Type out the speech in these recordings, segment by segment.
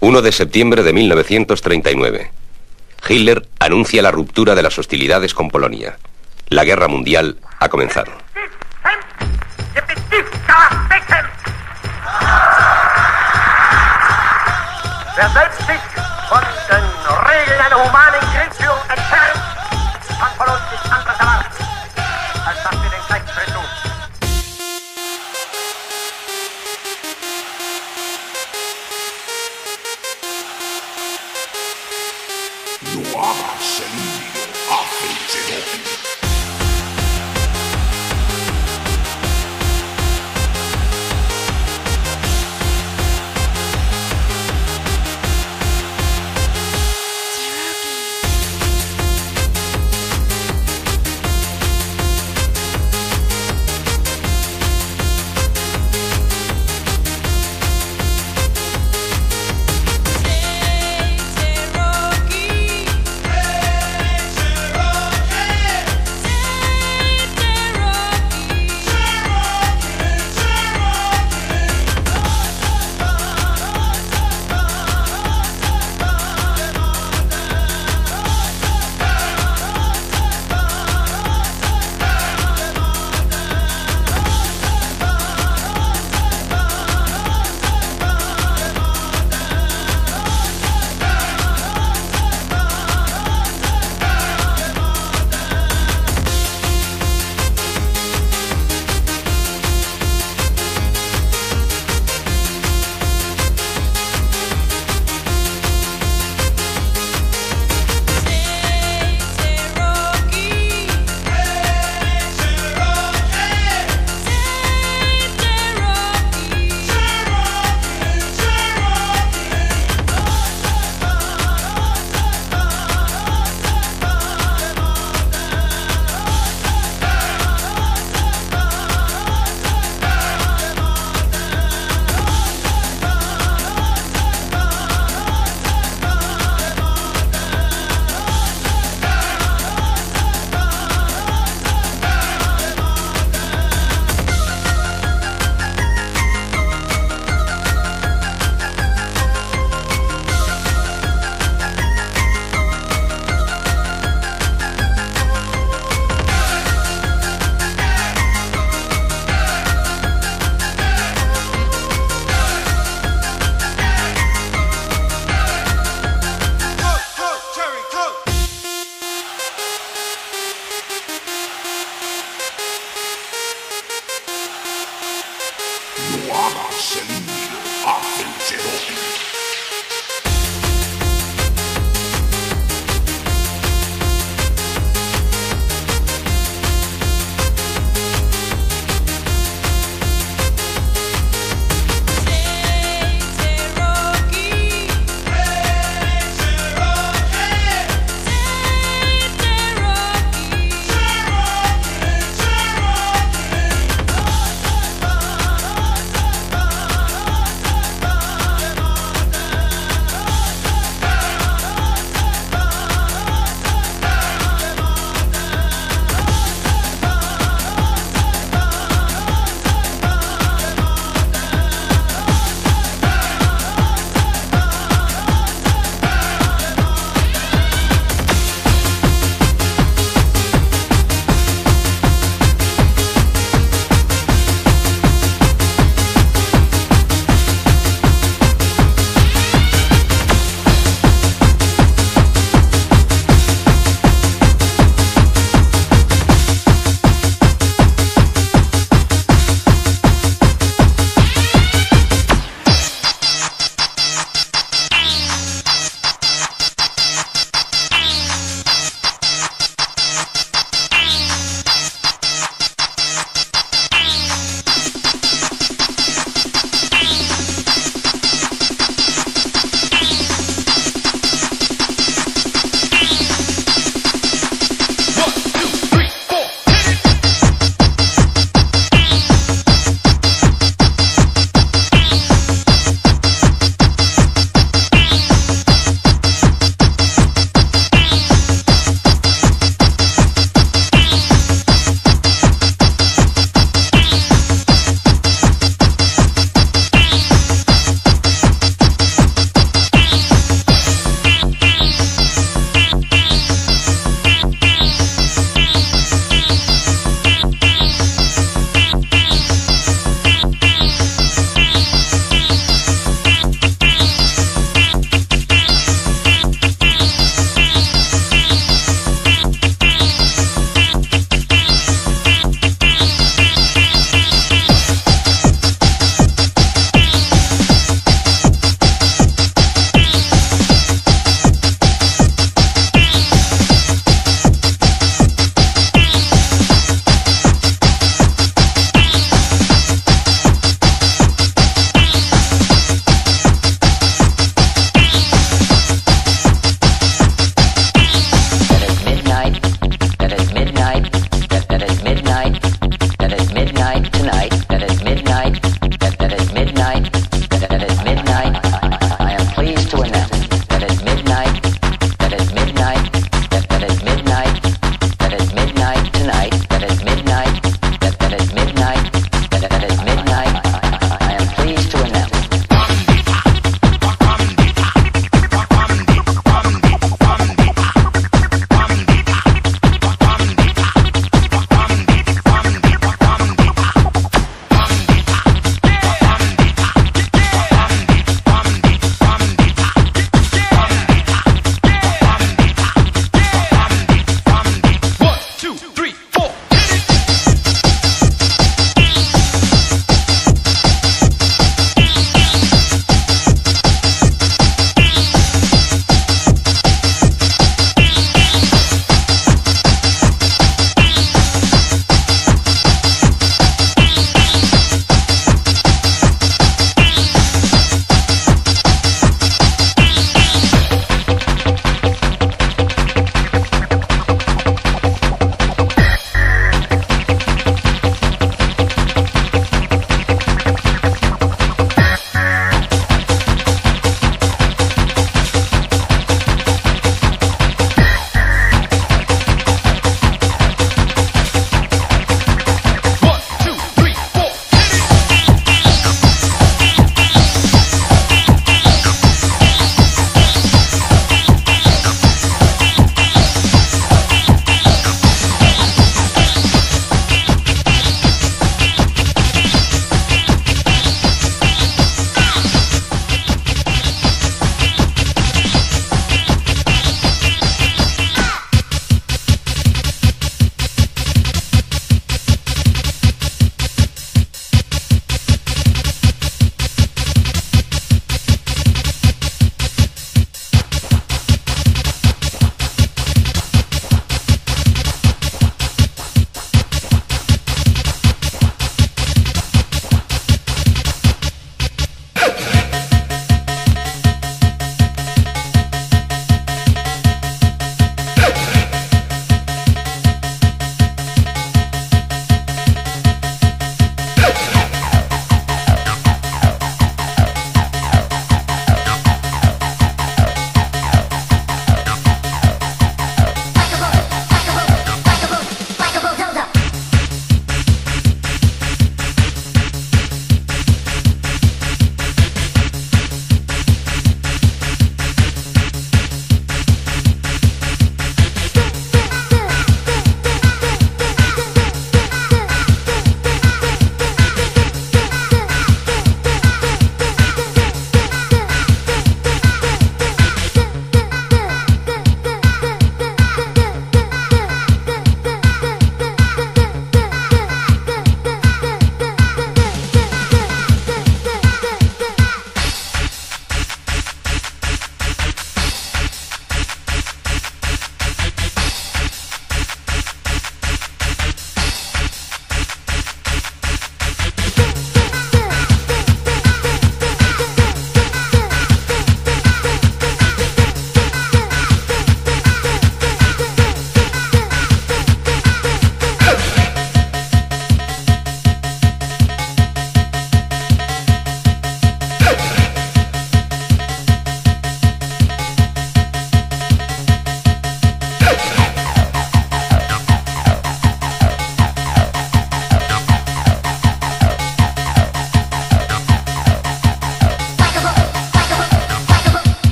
1 de septiembre de 1939. Hitler anuncia la ruptura de las hostilidades con Polonia. La guerra mundial ha comenzado.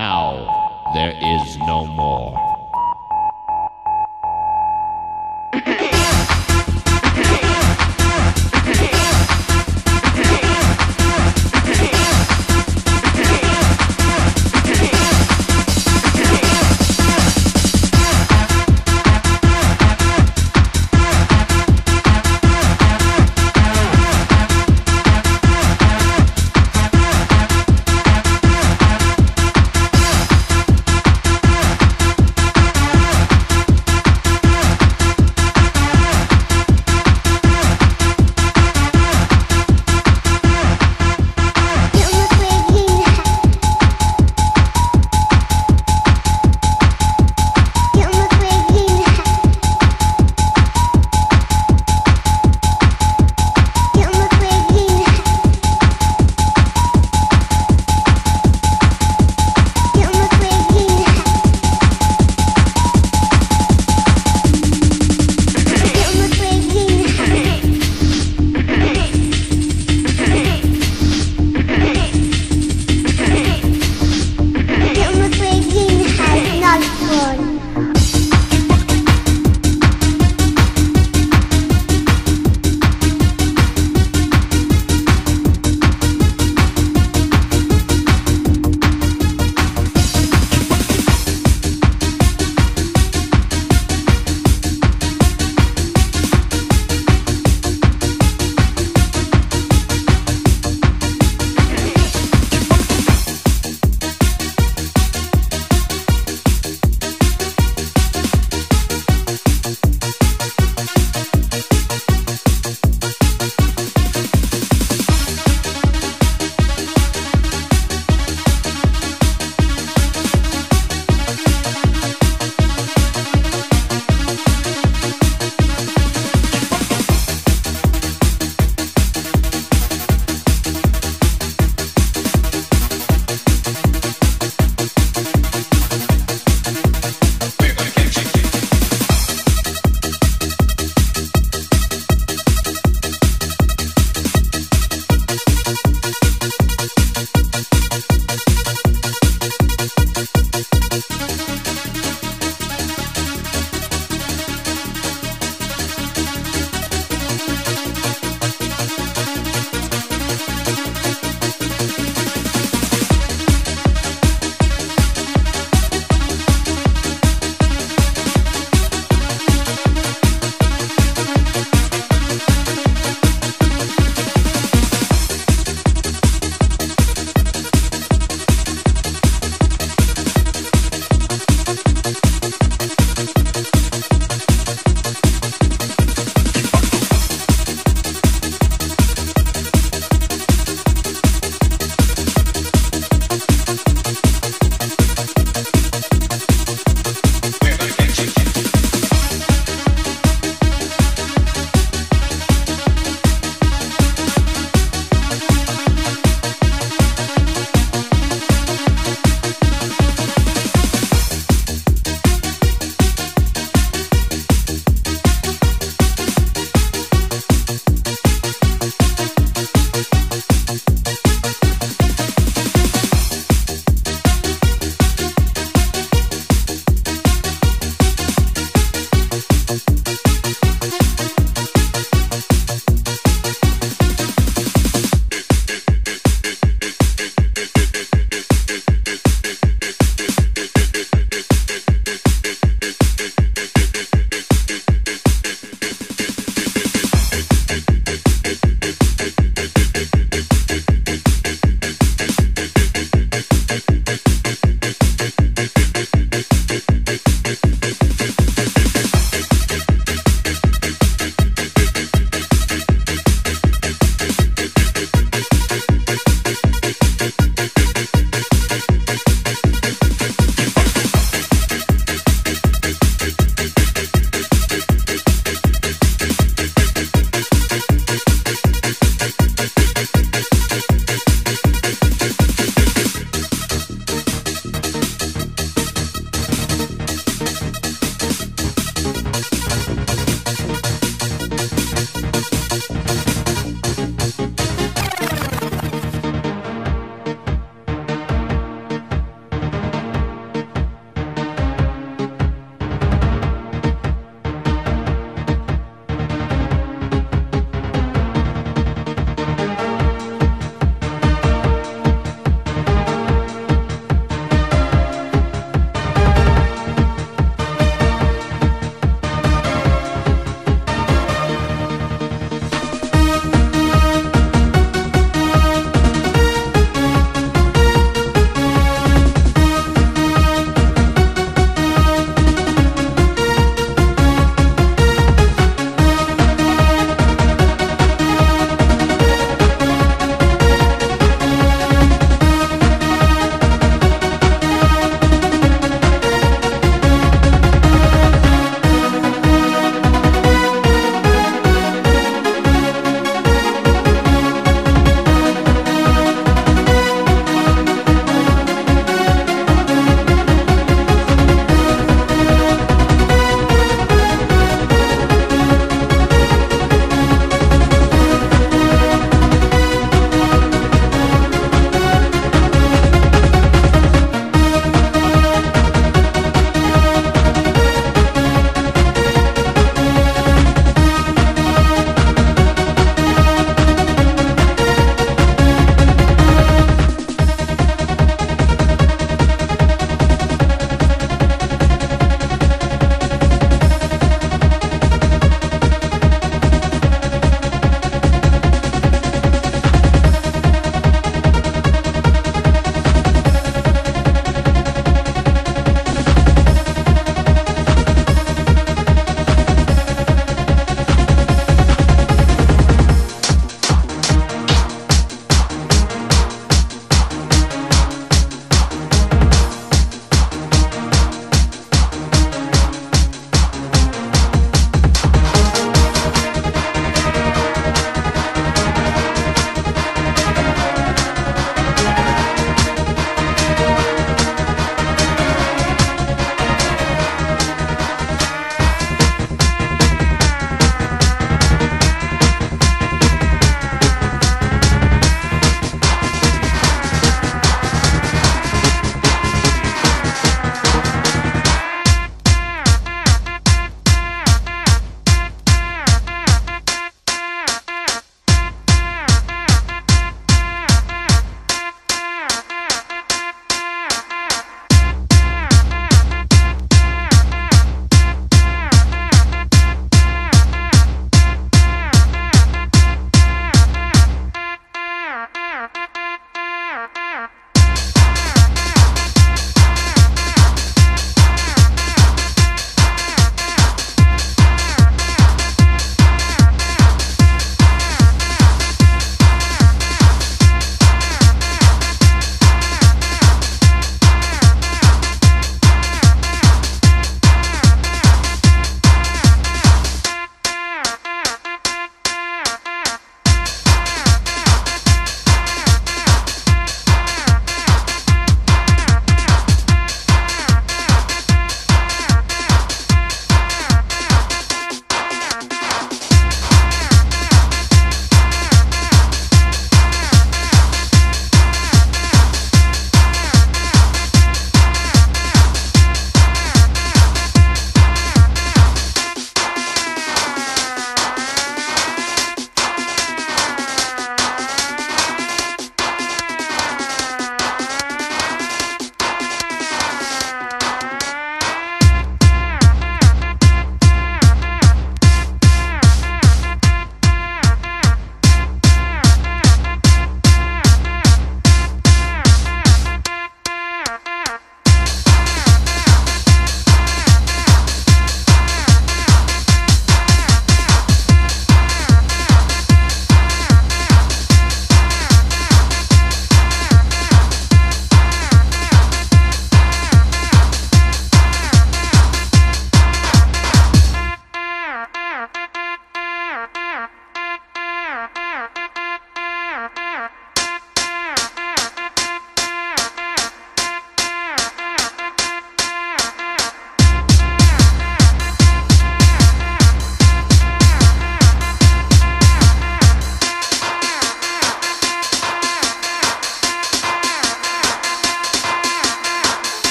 Now there is no more.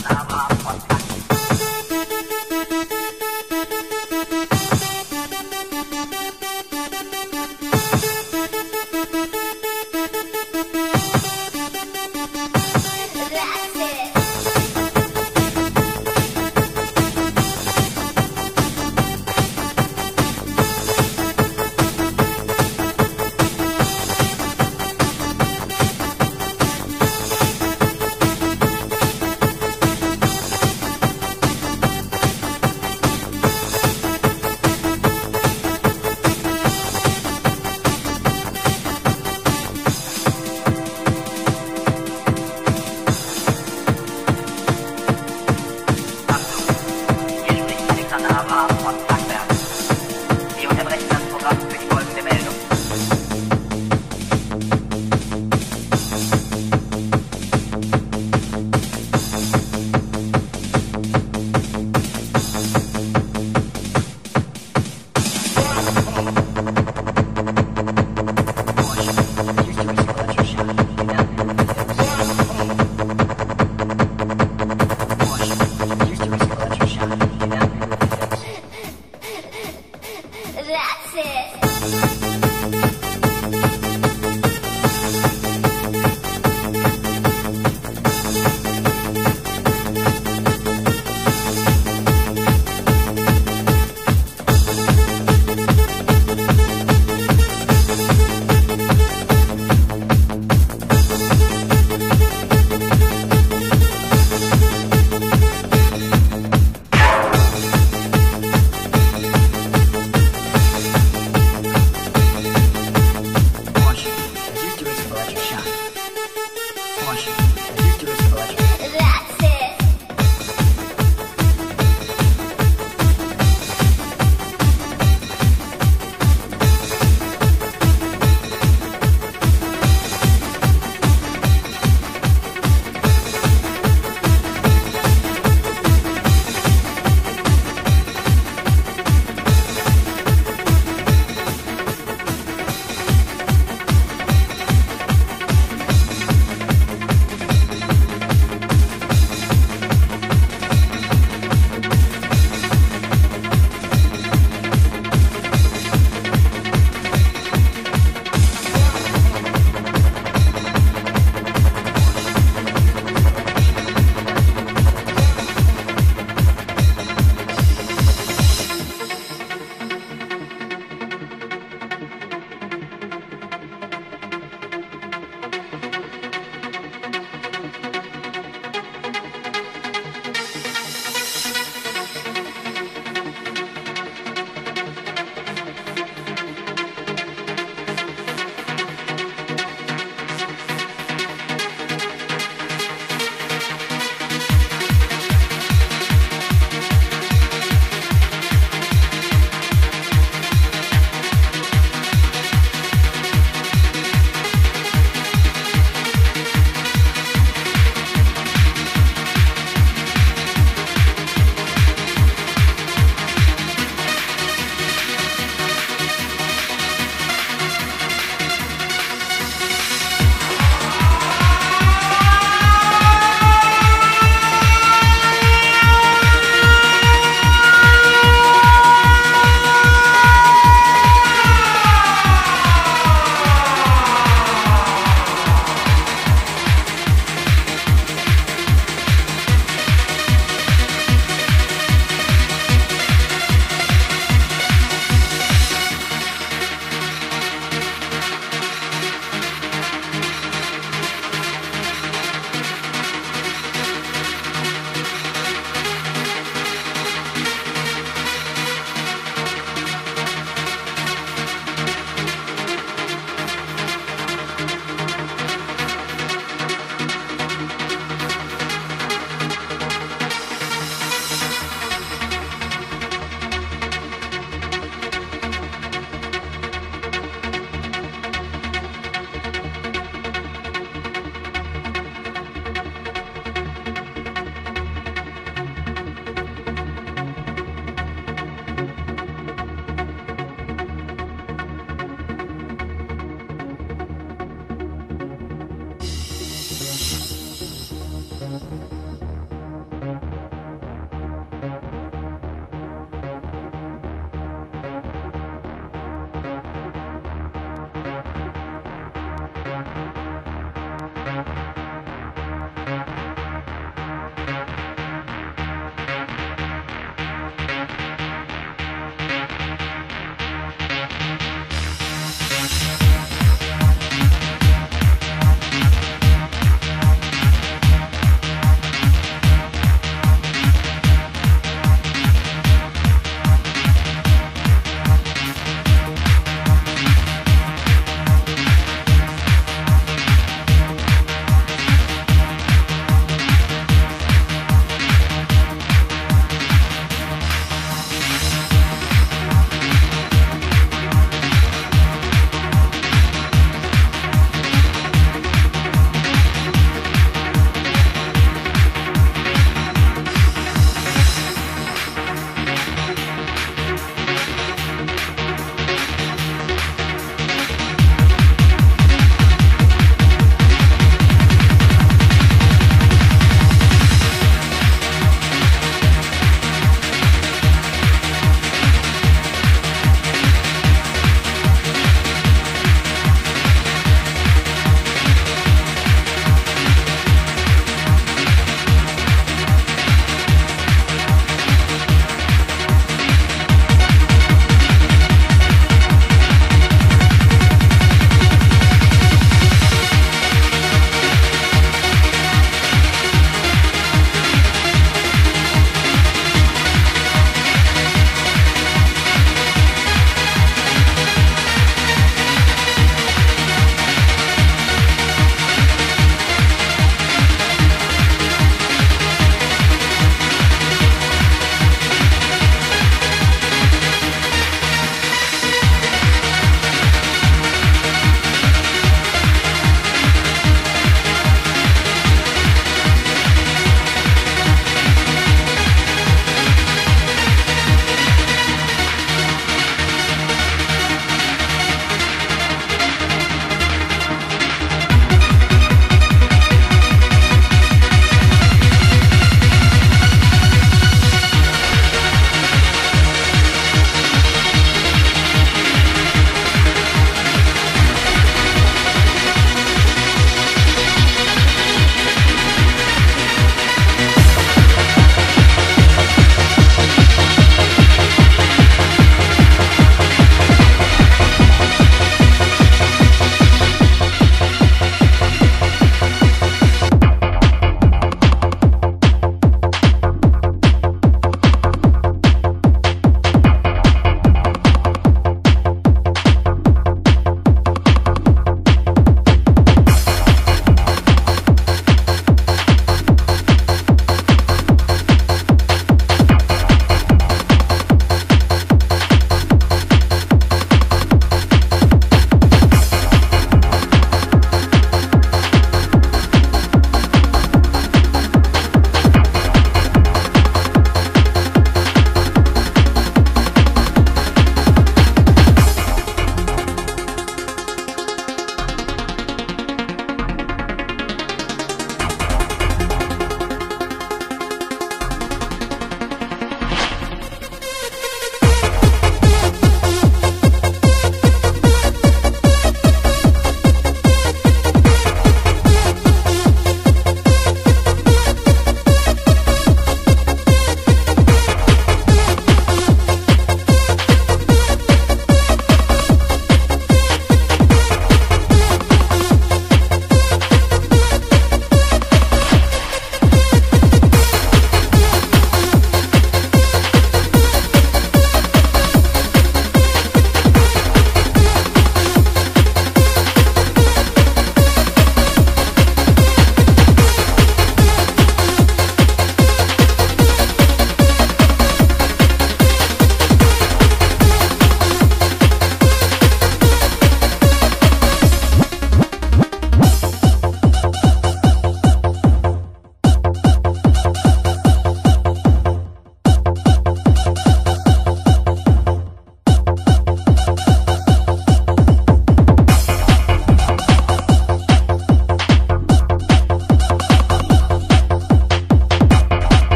想打我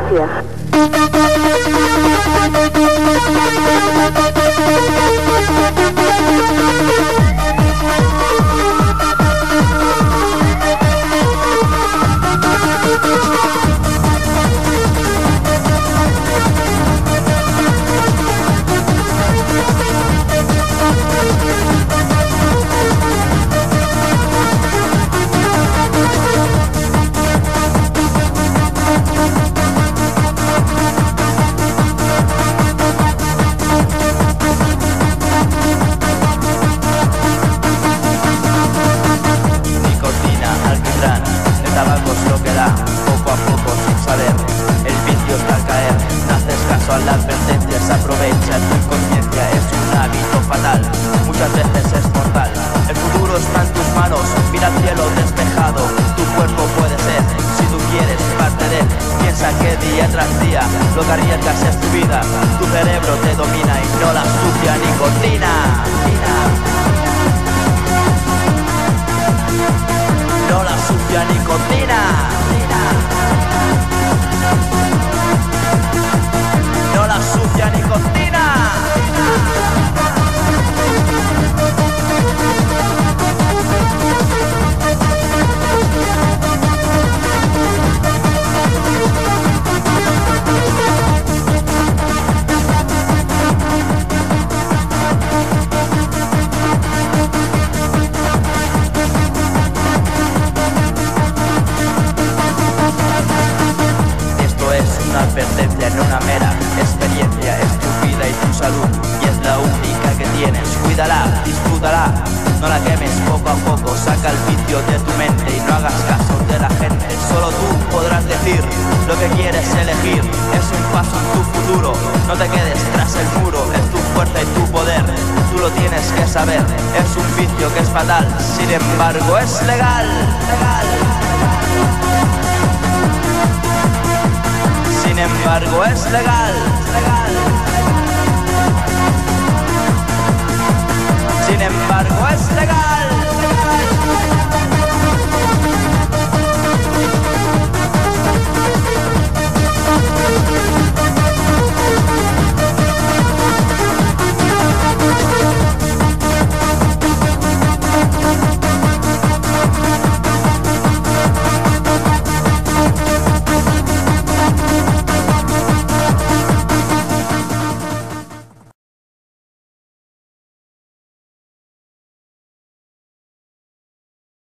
姐 tu vida, tu cerebro te domina y no la sucia nicotina. no la sucia nicotina. No la sucia nicotina. Una mera experiencia. Es tu vida y tu salud y es la única que tienes. Cuídala, disfrútala, no la quemes poco a poco. Saca el vicio de tu mente y no hagas caso de la gente. Solo tú podrás decir lo que quieres elegir. Es un paso en tu futuro. No te quedes tras el muro. Es tu fuerza y tu poder. Tú lo tienes que saber. Es un vicio que es fatal. Sin embargo, es. Legal. sin embargo es legal. Sin embargo es legal.